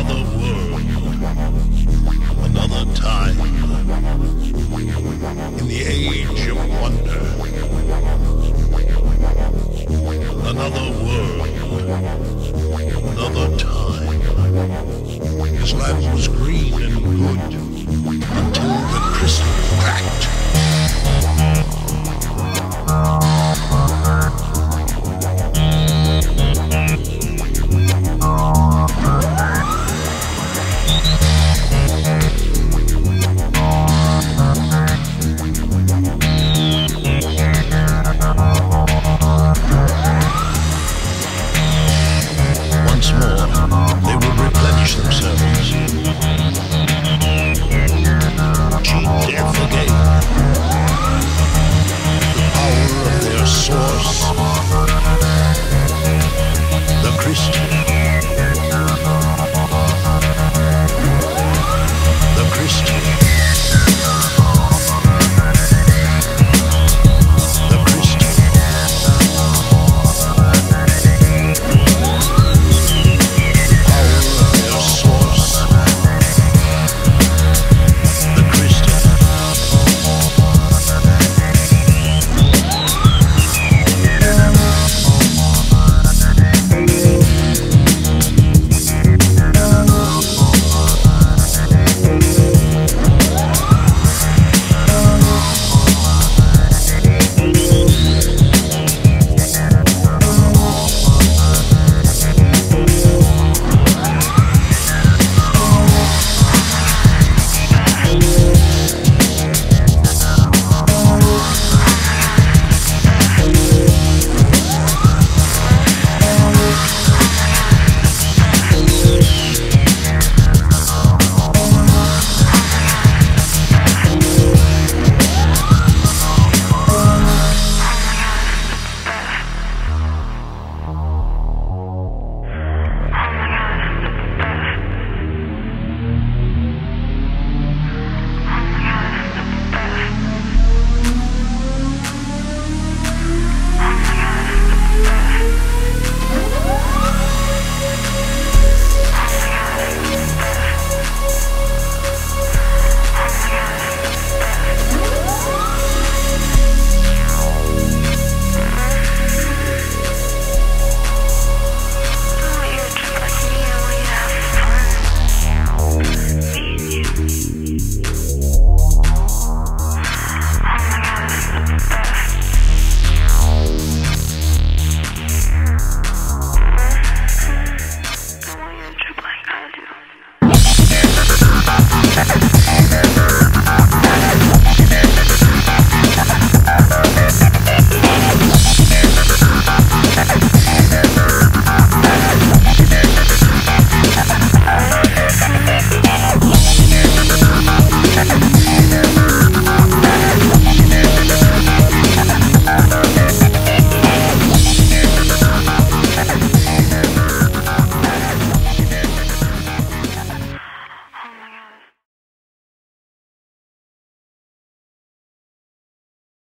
Another world. Another time. In the age of wonder. Another world. Another time. His land was green They will replenish themselves.